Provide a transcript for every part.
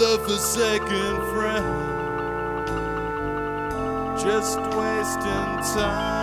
a forsaken friend, just wasting time.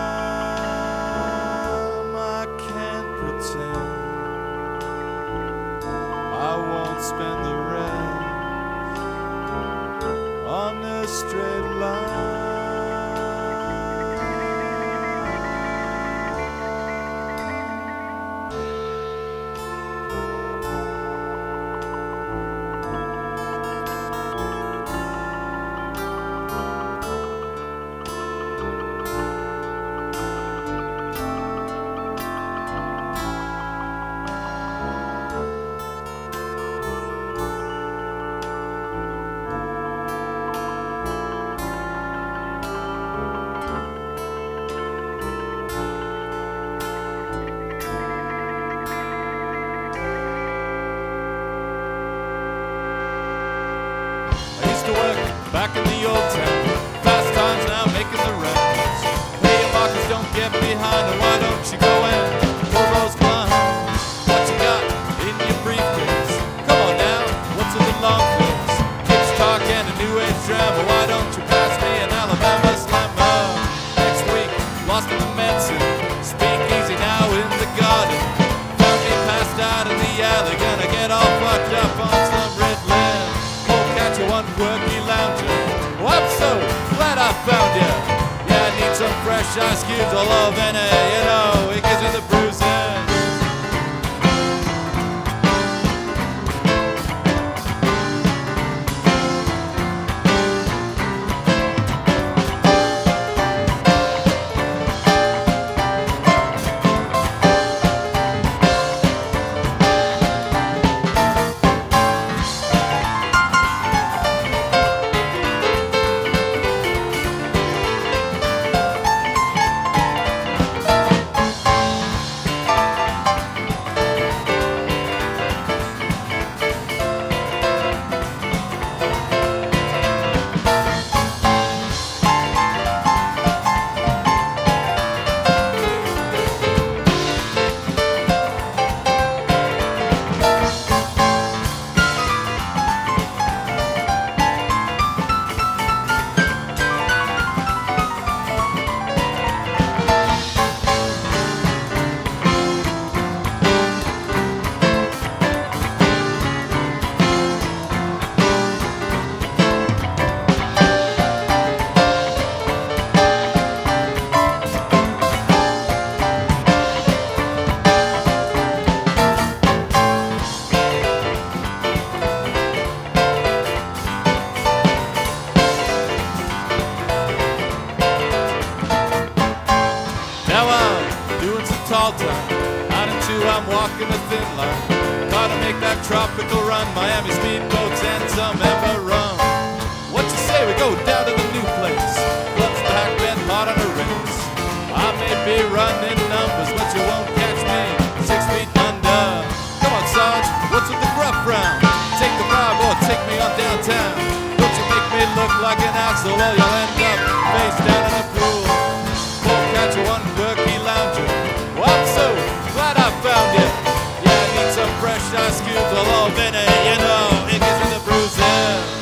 Back in the old town. Fast times now making the rounds. Hey, markers don't get behind, why don't ice cubes all tall time. Out in two, I'm walking a thin line. Gotta make that tropical run. Miami speedboats and some Emma rum. What you say we go down to the new place? Club's back, been hot on a race. I may be running numbers, but you won't catch me six feet under. Come on, Sarge, what's with the gruff round? Take the vibe or take me on downtown. Don't you make me look like an asshole or you'll end up face down in the fresh ice cubes over in it. You know, it gives me the bruises.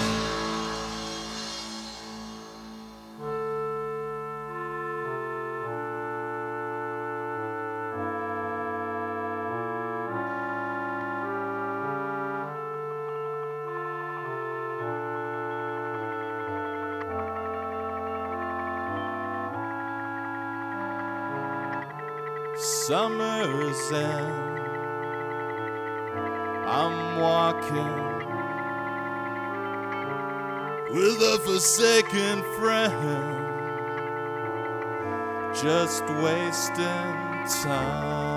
Summer's end. I'm walking with a forsaken friend, just wasting time.